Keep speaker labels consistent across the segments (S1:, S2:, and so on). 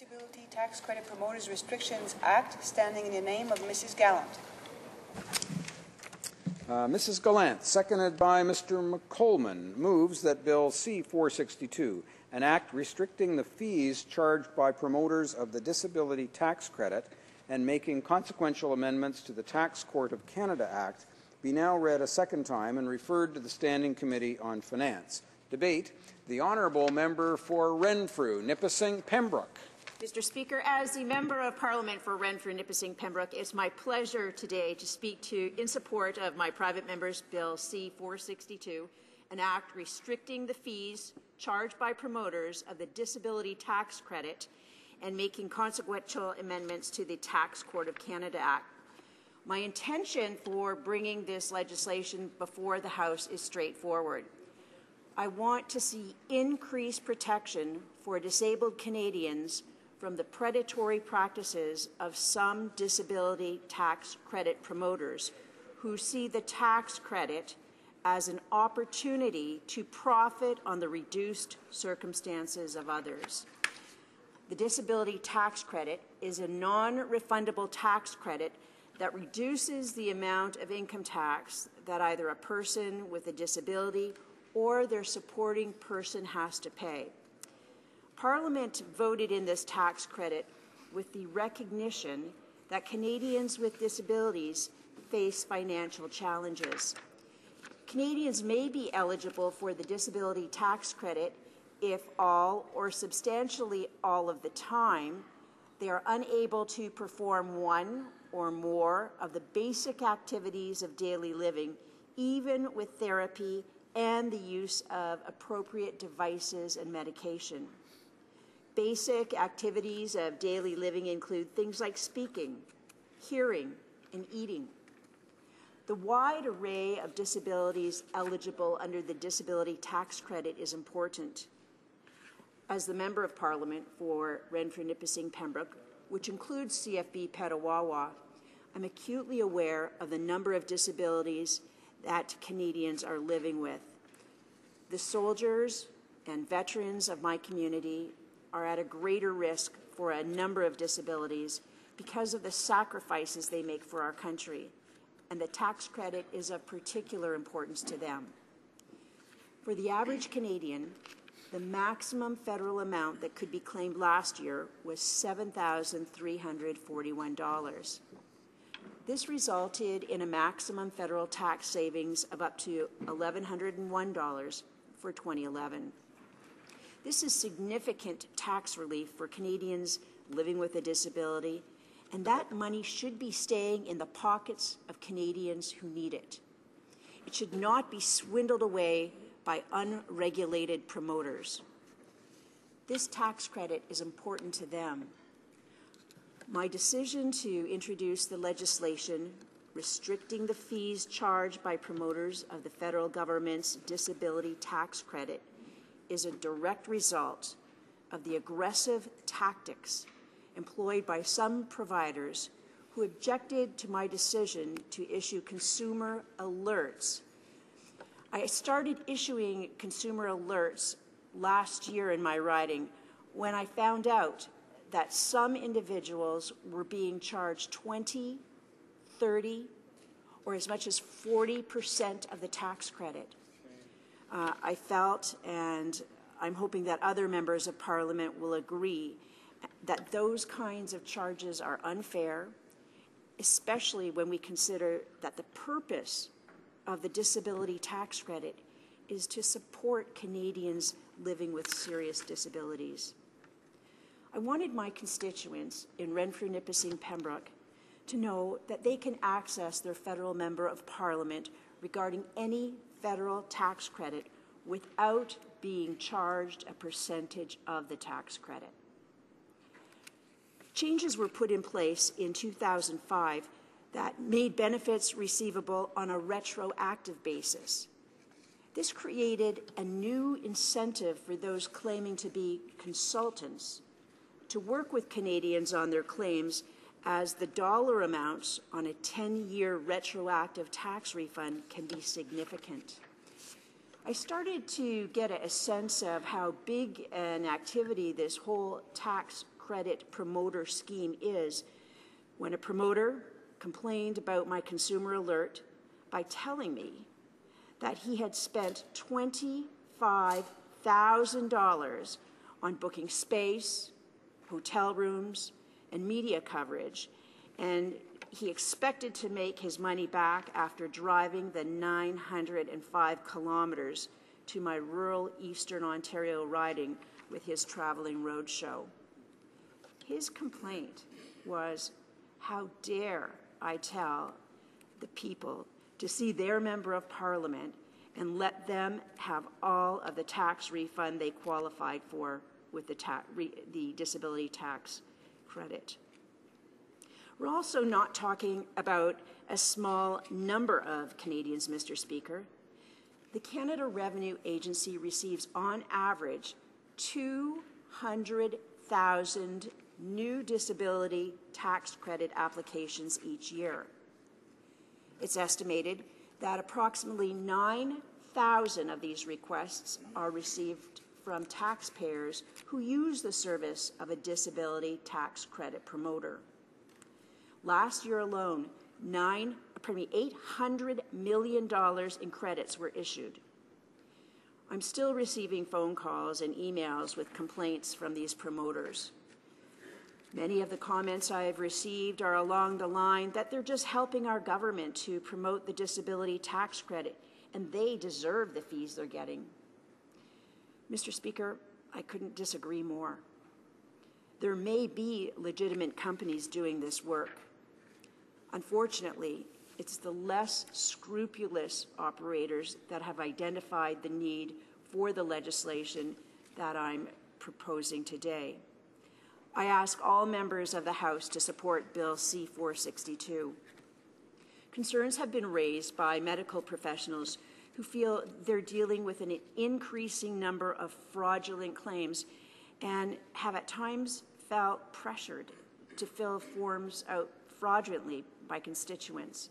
S1: Disability Tax Credit Promoters Restrictions Act, standing in the name of Mrs. Gallant.
S2: Uh, Mrs. Gallant, seconded by Mr. McColeman, moves that Bill C-462, an act restricting the fees charged by promoters of the Disability Tax Credit and making consequential amendments to the Tax Court of Canada Act, be now read a second time and referred to the Standing Committee on Finance. Debate. The Honourable Member for Renfrew, Nipissing, Pembroke.
S3: Mr. Speaker, as the Member of Parliament for Renfrew, Nipissing, Pembroke, it's my pleasure today to speak to in support of my private member's Bill C-462, an act restricting the fees charged by promoters of the Disability Tax Credit and making consequential amendments to the Tax Court of Canada Act. My intention for bringing this legislation before the House is straightforward. I want to see increased protection for disabled Canadians from the predatory practices of some disability tax credit promoters who see the tax credit as an opportunity to profit on the reduced circumstances of others. The disability tax credit is a non-refundable tax credit that reduces the amount of income tax that either a person with a disability or their supporting person has to pay. Parliament voted in this tax credit with the recognition that Canadians with disabilities face financial challenges. Canadians may be eligible for the disability tax credit if all or substantially all of the time they are unable to perform one or more of the basic activities of daily living, even with therapy and the use of appropriate devices and medication. Basic activities of daily living include things like speaking, hearing, and eating. The wide array of disabilities eligible under the disability tax credit is important. As the Member of Parliament for Renfrew Nipissing Pembroke, which includes CFB Petawawa, I'm acutely aware of the number of disabilities that Canadians are living with. The soldiers and veterans of my community are at a greater risk for a number of disabilities because of the sacrifices they make for our country, and the tax credit is of particular importance to them. For the average Canadian, the maximum federal amount that could be claimed last year was $7,341. This resulted in a maximum federal tax savings of up to $1,101 for 2011. This is significant tax relief for Canadians living with a disability, and that money should be staying in the pockets of Canadians who need it. It should not be swindled away by unregulated promoters. This tax credit is important to them. My decision to introduce the legislation restricting the fees charged by promoters of the federal government's disability tax credit is a direct result of the aggressive tactics employed by some providers who objected to my decision to issue consumer alerts. I started issuing consumer alerts last year in my writing when I found out that some individuals were being charged 20, 30, or as much as 40% of the tax credit. Uh, I felt, and I'm hoping that other members of Parliament will agree, that those kinds of charges are unfair, especially when we consider that the purpose of the disability tax credit is to support Canadians living with serious disabilities. I wanted my constituents in Renfrew, Nipissing, Pembroke to know that they can access their federal member of parliament regarding any federal tax credit without being charged a percentage of the tax credit. Changes were put in place in 2005 that made benefits receivable on a retroactive basis. This created a new incentive for those claiming to be consultants to work with Canadians on their claims as the dollar amounts on a 10-year retroactive tax refund can be significant. I started to get a sense of how big an activity this whole tax credit promoter scheme is when a promoter complained about my consumer alert by telling me that he had spent $25,000 on booking space, hotel rooms, and media coverage, and he expected to make his money back after driving the 905 kilometers to my rural eastern Ontario riding with his traveling roadshow. His complaint was, How dare I tell the people to see their member of parliament and let them have all of the tax refund they qualified for with the, the disability tax credit. We're also not talking about a small number of Canadians, Mr. Speaker. The Canada Revenue Agency receives, on average, 200,000 new disability tax credit applications each year. It's estimated that approximately 9,000 of these requests are received from taxpayers who use the service of a disability tax credit promoter. Last year alone, nine, me, $800 million in credits were issued. I'm still receiving phone calls and emails with complaints from these promoters. Many of the comments I have received are along the line that they're just helping our government to promote the disability tax credit, and they deserve the fees they're getting. Mr. Speaker, I couldn't disagree more. There may be legitimate companies doing this work. Unfortunately, it's the less scrupulous operators that have identified the need for the legislation that I'm proposing today. I ask all members of the House to support Bill C 462. Concerns have been raised by medical professionals who feel they're dealing with an increasing number of fraudulent claims and have at times felt pressured to fill forms out fraudulently by constituents.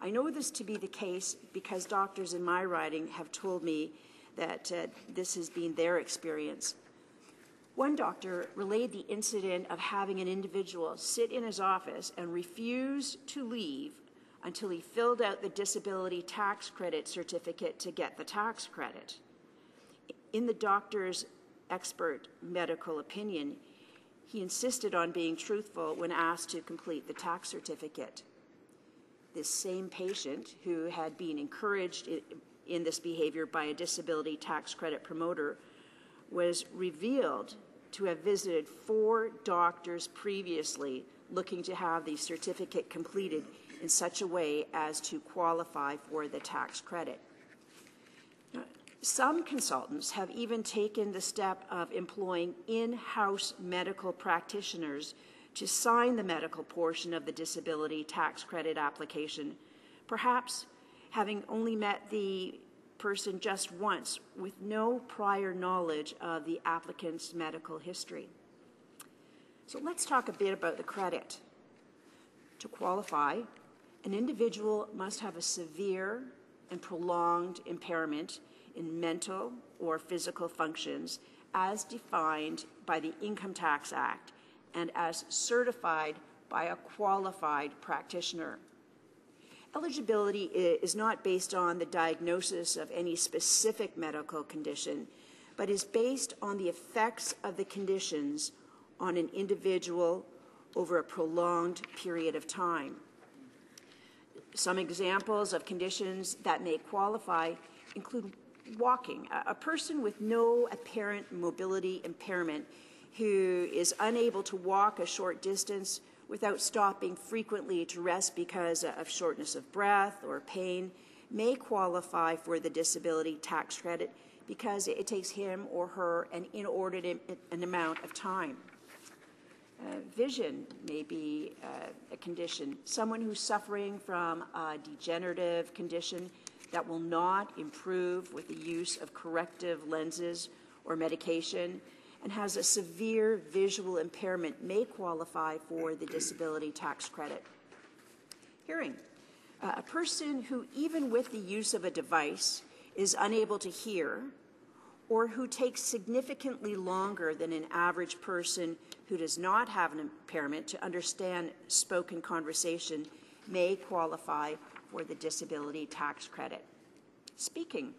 S3: I know this to be the case because doctors in my riding have told me that uh, this has been their experience. One doctor relayed the incident of having an individual sit in his office and refuse to leave until he filled out the disability tax credit certificate to get the tax credit. In the doctor's expert medical opinion, he insisted on being truthful when asked to complete the tax certificate. This same patient, who had been encouraged in this behavior by a disability tax credit promoter, was revealed to have visited four doctors previously looking to have the certificate completed in such a way as to qualify for the tax credit. Some consultants have even taken the step of employing in house medical practitioners to sign the medical portion of the disability tax credit application, perhaps having only met the person just once with no prior knowledge of the applicant's medical history. So let's talk a bit about the credit. To qualify, an individual must have a severe and prolonged impairment in mental or physical functions as defined by the Income Tax Act and as certified by a qualified practitioner. Eligibility is not based on the diagnosis of any specific medical condition, but is based on the effects of the conditions on an individual over a prolonged period of time. Some examples of conditions that may qualify include walking. A person with no apparent mobility impairment who is unable to walk a short distance without stopping frequently to rest because of shortness of breath or pain may qualify for the disability tax credit because it takes him or her an inordinate an amount of time. Uh, vision may be uh, a condition. Someone who's suffering from a degenerative condition that will not improve with the use of corrective lenses or medication and has a severe visual impairment may qualify for the disability tax credit. Hearing. Uh, a person who, even with the use of a device, is unable to hear or who takes significantly longer than an average person who does not have an impairment to understand spoken conversation may qualify for the disability tax credit. Speaking.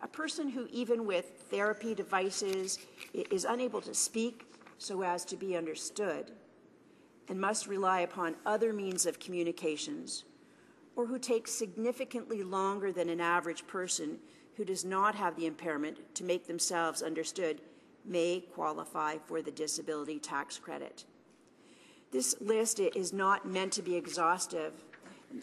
S3: A person who, even with therapy devices, is unable to speak so as to be understood and must rely upon other means of communications, or who takes significantly longer than an average person who does not have the impairment to make themselves understood may qualify for the disability tax credit. This list is not meant to be exhaustive.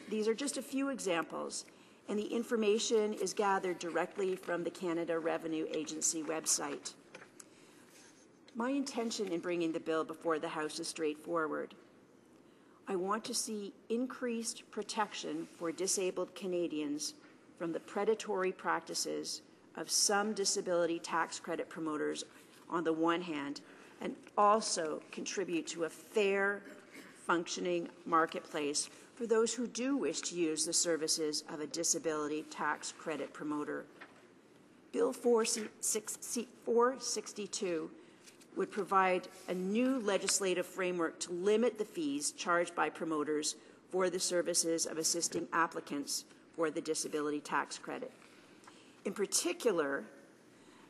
S3: These are just a few examples, and the information is gathered directly from the Canada Revenue Agency website. My intention in bringing the bill before the House is straightforward. I want to see increased protection for disabled Canadians from the predatory practices of some disability tax credit promoters on the one hand, and also contribute to a fair, functioning marketplace for those who do wish to use the services of a disability tax credit promoter. Bill 462 would provide a new legislative framework to limit the fees charged by promoters for the services of assisting applicants for the disability tax credit. In particular,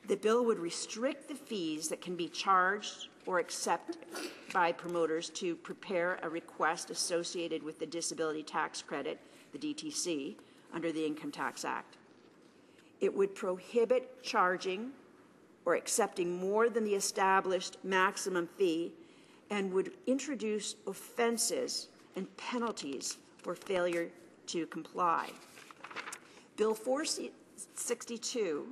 S3: the bill would restrict the fees that can be charged or accepted by promoters to prepare a request associated with the disability tax credit, the DTC, under the Income Tax Act. It would prohibit charging or accepting more than the established maximum fee and would introduce offenses and penalties for failure to comply. Bill 462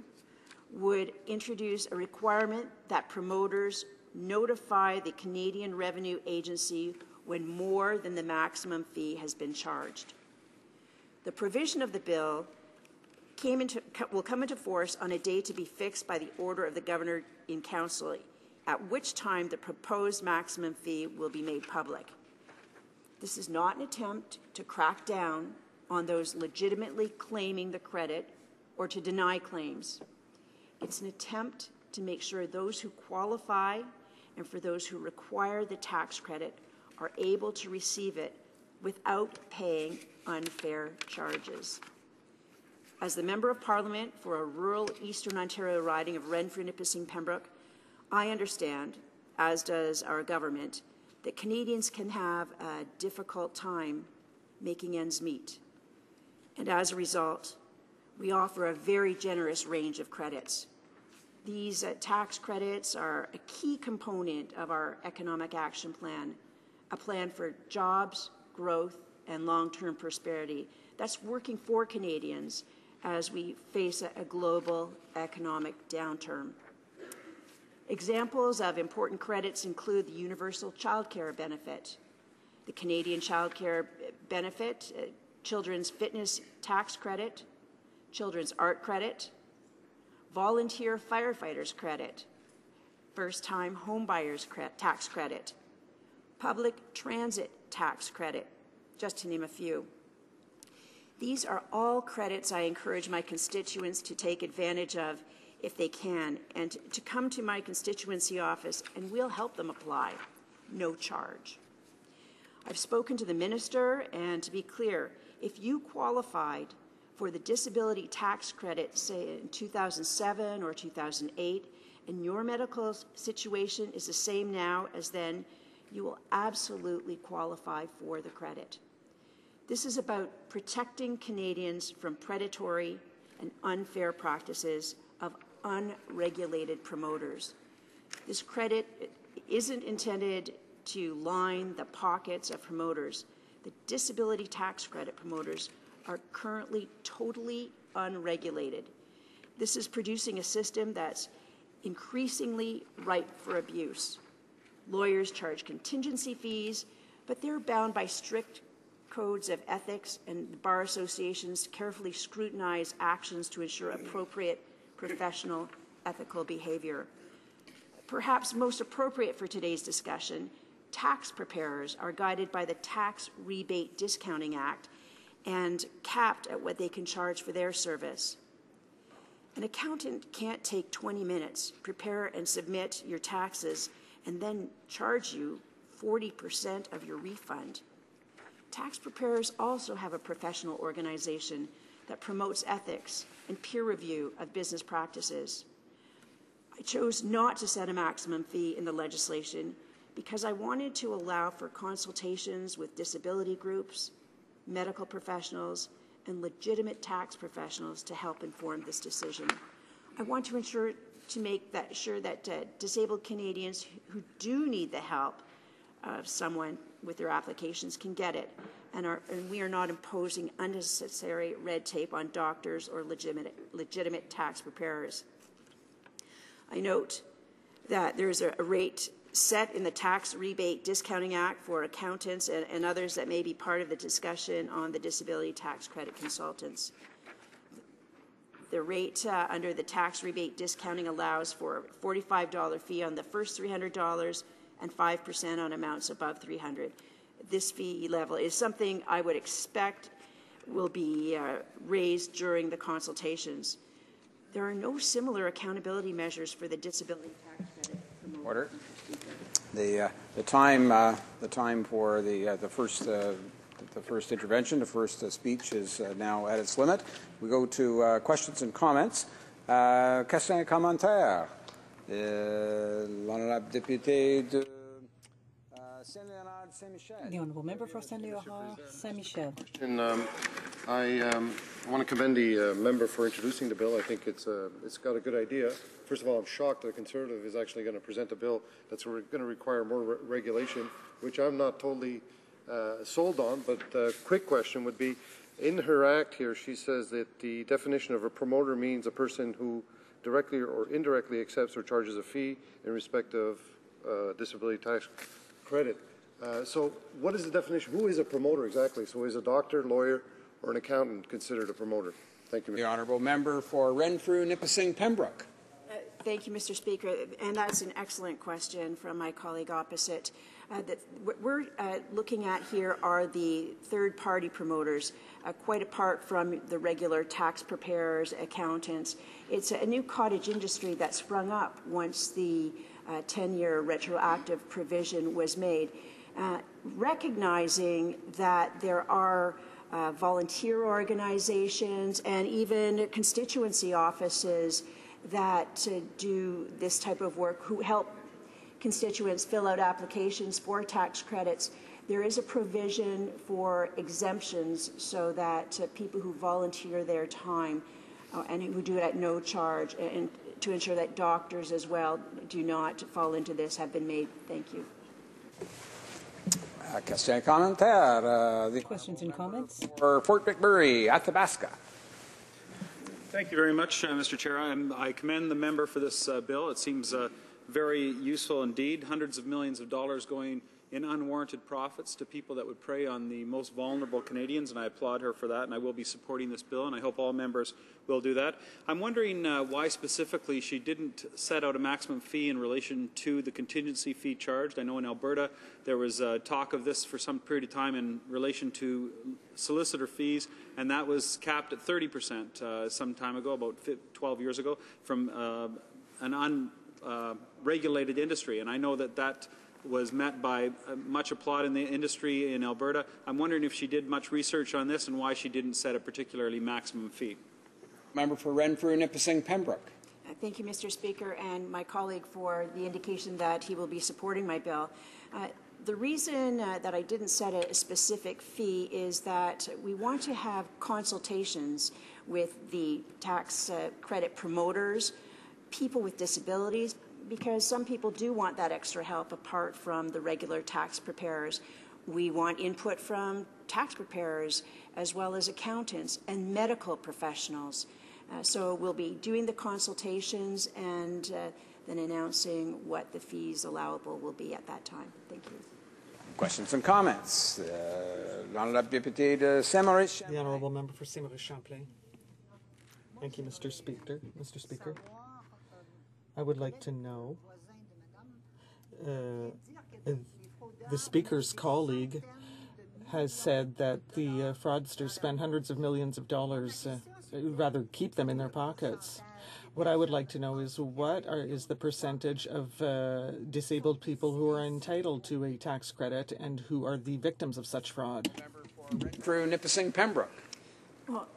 S3: would introduce a requirement that promoters notify the Canadian Revenue Agency when more than the maximum fee has been charged. The provision of the bill into, will come into force on a day to be fixed by the order of the Governor in Council, at which time the proposed maximum fee will be made public. This is not an attempt to crack down on those legitimately claiming the credit or to deny claims. It's an attempt to make sure those who qualify and for those who require the tax credit are able to receive it without paying unfair charges. As the Member of Parliament for a rural Eastern Ontario riding of Renfrew, Nipissing, Pembroke, I understand, as does our government, that Canadians can have a difficult time making ends meet. And as a result, we offer a very generous range of credits. These uh, tax credits are a key component of our economic action plan, a plan for jobs, growth, and long-term prosperity that's working for Canadians as we face a, a global economic downturn. Examples of important credits include the Universal Child Care Benefit, the Canadian Child Care Benefit, uh, Children's Fitness Tax Credit, Children's Art Credit, Volunteer Firefighters Credit, First Time Homebuyers cre Tax Credit, Public Transit Tax Credit, just to name a few. These are all credits I encourage my constituents to take advantage of if they can, and to come to my constituency office and we'll help them apply, no charge. I've spoken to the minister, and to be clear, if you qualified for the disability tax credit, say in 2007 or 2008, and your medical situation is the same now as then, you will absolutely qualify for the credit. This is about protecting Canadians from predatory and unfair practices of unregulated promoters. This credit isn't intended to line the pockets of promoters. The disability tax credit promoters are currently totally unregulated. This is producing a system that's increasingly ripe for abuse. Lawyers charge contingency fees, but they're bound by strict codes of ethics, and bar associations carefully scrutinize actions to ensure appropriate professional ethical behavior. Perhaps most appropriate for today's discussion, tax preparers are guided by the Tax Rebate Discounting Act and capped at what they can charge for their service. An accountant can't take 20 minutes, prepare and submit your taxes, and then charge you 40% of your refund. Tax preparers also have a professional organization that promotes ethics and peer review of business practices. I chose not to set a maximum fee in the legislation because I wanted to allow for consultations with disability groups, medical professionals, and legitimate tax professionals to help inform this decision. I want to ensure to make that sure that uh, disabled Canadians who do need the help of someone with their applications can get it, and, are, and we are not imposing unnecessary red tape on doctors or legitimate, legitimate tax preparers. I note that there is a, a rate set in the Tax Rebate Discounting Act for accountants and, and, others that may be part of the discussion on the disability tax credit consultants. The rate uh, under the tax rebate discounting allows for a $45 fee on the first $300 and 5% on amounts above 300. This fee level is something I would expect will be uh, raised during the consultations. There are no similar accountability measures for the disability tax credit.
S2: Order. The, uh, the time uh, the time for the uh, the first uh, the first intervention, the first uh, speech is uh, now at its limit. We go to questions and comments. Question et commentaire. L'honorable député de
S4: the Honourable Member for Saint-Léonard, Saint-Michel.
S5: And um, I um, want to commend the uh, member for introducing the bill. I think it's uh, it's got a good idea. First of all, I'm shocked that a Conservative is actually going to present a bill that's re going to require more re regulation, which I'm not totally uh, sold on. But the quick question would be, in her act here, she says that the definition of a promoter means a person who directly or indirectly accepts or charges a fee in respect of uh, disability tax credit. Uh, so what is the definition? Who is a promoter exactly? So is a doctor, lawyer, or an accountant considered a promoter? Thank you, Mr.
S2: The Honourable Member for Renfrew, Nipissing, Pembroke.
S3: Uh, thank you, Mr. Speaker. And that's an excellent question from my colleague opposite. Uh, that what we're uh, looking at here are the third-party promoters, uh, quite apart from the regular tax preparers, accountants. It's a new cottage industry that sprung up once the 10-year uh, retroactive provision was made. Uh, recognizing that there are uh, volunteer organizations and even constituency offices that uh, do this type of work who help constituents fill out applications for tax credits. There is a provision for exemptions so that uh, people who volunteer their time uh, and who do it at no charge and to ensure that doctors as well do not fall into this have been made. Thank you.
S2: Uh, question and commentaire. Uh,
S4: Questions and comments?
S2: For Fort McMurray, Athabasca.
S6: Thank you very much, uh, Mr. Chair. I'm, i commend the member for this uh, bill. It seems uh, very useful indeed. Hundreds of millions of dollars going in unwarranted profits to people that would prey on the most vulnerable Canadians, and I applaud her for that, and I will be supporting this bill, and I hope all members will do that. I'm wondering uh, why specifically she didn't set out a maximum fee in relation to the contingency fee charged. I know in Alberta there was uh, talk of this for some period of time in relation to solicitor fees, and that was capped at 30% uh, some time ago, about 12 years ago, from uh, an unregulated uh, industry. And I know that that was met by uh, much applaud in the industry in Alberta. I'm wondering if she did much research on this and why she didn't set a particularly maximum fee.
S2: Member for Renfrew, Nipissing, Pembroke.
S3: Uh, thank you, Mr. Speaker, and my colleague for the indication that he will be supporting my bill. Uh, the reason uh, that I didn't set a, a, specific fee is that we want to have consultations with the tax uh, credit promoters, people with disabilities, because some people do want that extra help apart from the regular tax preparers. We want input from tax preparers as well as accountants and medical professionals. Uh, so we'll be doing the consultations and uh, then announcing what the fees allowable will be at that time. Thank you.
S2: Questions and comments? Uh, L'honorable de Saint-Maurice.
S7: The honourable member for Saint-Maurice Champlain. Thank you, Mr. Speaker. Mr. Speaker. I would like to know uh, the Speaker's colleague has said that the uh, fraudsters spend hundreds of millions of dollars, uh, rather keep them in their pockets. What I would like to know is what are, is the percentage of uh, disabled people who are entitled to a tax credit and who are the victims of such fraud?
S2: Through Nipissing Pembroke.
S3: Well,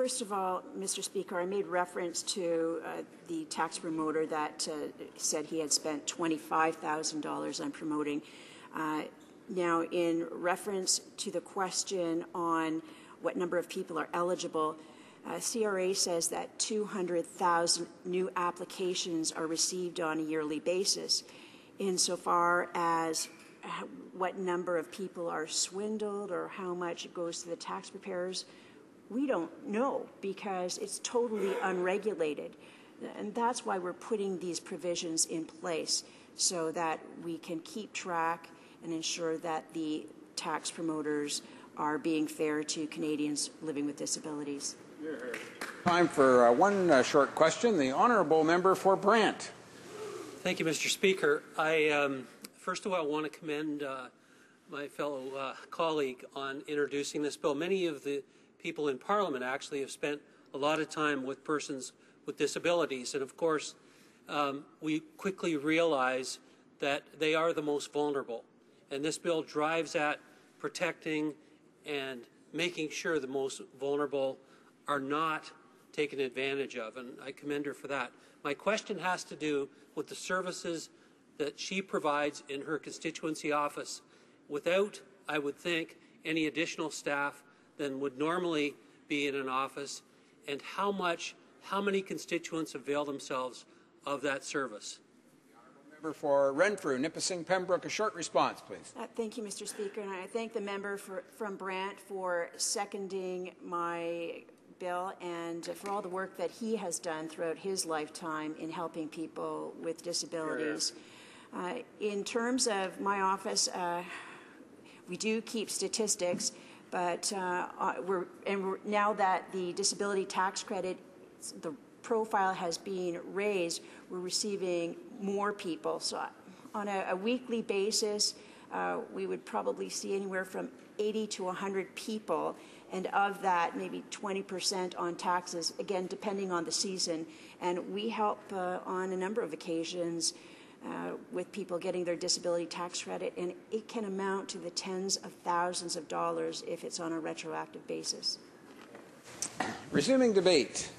S3: first of all, Mr. Speaker, I made reference to uh, the tax promoter that uh, said he had spent $25,000 on promoting. Uh, now, in reference to the question on what number of people are eligible, uh, CRA says that 200,000 new applications are received on a yearly basis. Insofar as what number of people are swindled or how much it goes to the tax preparers, we don't know because it's totally unregulated. And that's why we're putting these provisions in place so that we can keep track and ensure that the tax promoters are being fair to Canadians living with disabilities.
S2: Time for uh, one uh, short question. The honourable member for Brant.
S8: Thank you, Mr. Speaker. I um, first of all I want to commend uh, my fellow uh, colleague on introducing this bill. Many of the people in Parliament actually have spent a lot of time with persons with disabilities, and of course, um, we quickly realize that they are the most vulnerable. And this bill drives at protecting and making sure the most vulnerable are not taken advantage of, and I commend her for that. My question has to do with the services that she provides in her constituency office without, I would think, any additional staff than would normally be in an office, and how much, how many constituents avail themselves of that service.
S2: Member for Renfrew, Nipissing Pembroke. A short response, please.
S3: Uh, thank you, Mr. Speaker, and I thank the member for, from Brant for seconding my bill and for all the work that he has done throughout his lifetime in helping people with disabilities. Uh, in terms of my office, uh, we do keep statistics, but uh, we're and we're, now that the disability tax credit, the profile has been raised, we're receiving more people. So on a, a weekly basis, uh, we would probably see anywhere from 80 to 100 people, and of that, maybe 20% on taxes, again, depending on the season. And we help uh, on a number of occasions uh, with people getting their disability tax credit, and it can amount to the tens of thousands of dollars if it's on a retroactive basis.
S2: Resuming debate.